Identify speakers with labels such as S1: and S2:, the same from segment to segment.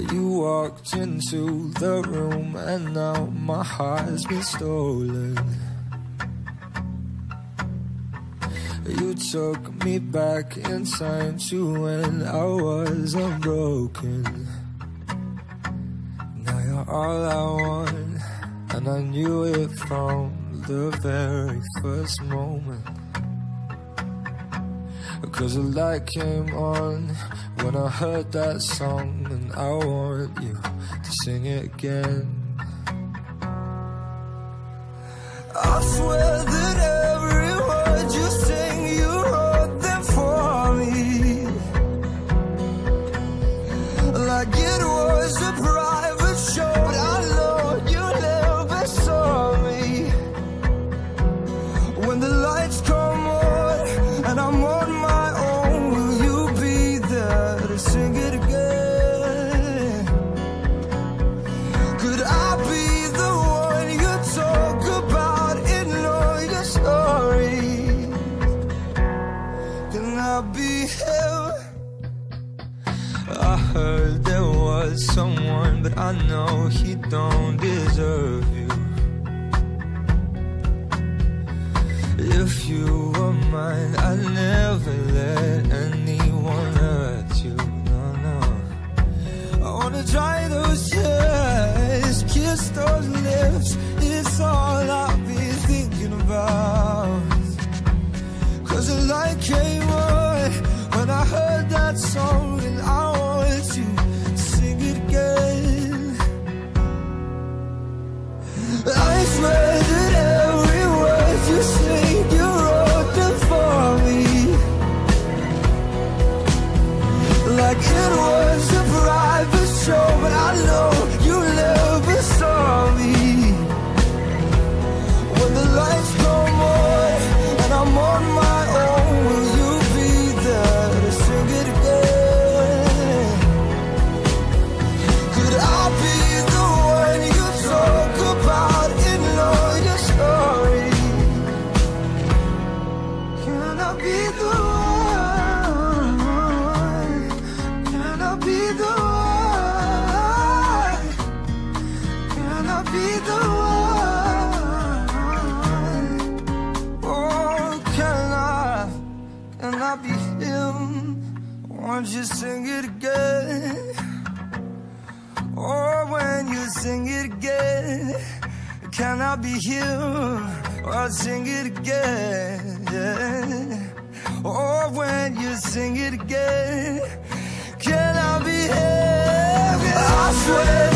S1: You walked into the room and now my heart's been stolen. You took me back in time to when I was unbroken. Now you're all I want, and I knew it from the very first moment. Cause the light came on when I heard that song, and I want you to sing it again. I be him? I heard there was someone, but I know he don't deserve you. If you were mine, I'd never let anyone hurt you. No, no. I wanna dry those tears, kiss those lips. Like it was Won't you sing it again? Or when you sing it again, can I be here? Or sing it again? Or when you sing it again, can I be here? I swear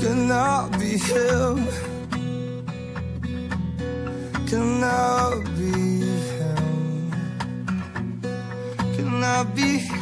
S1: Can I be him? Can I be him? Can I be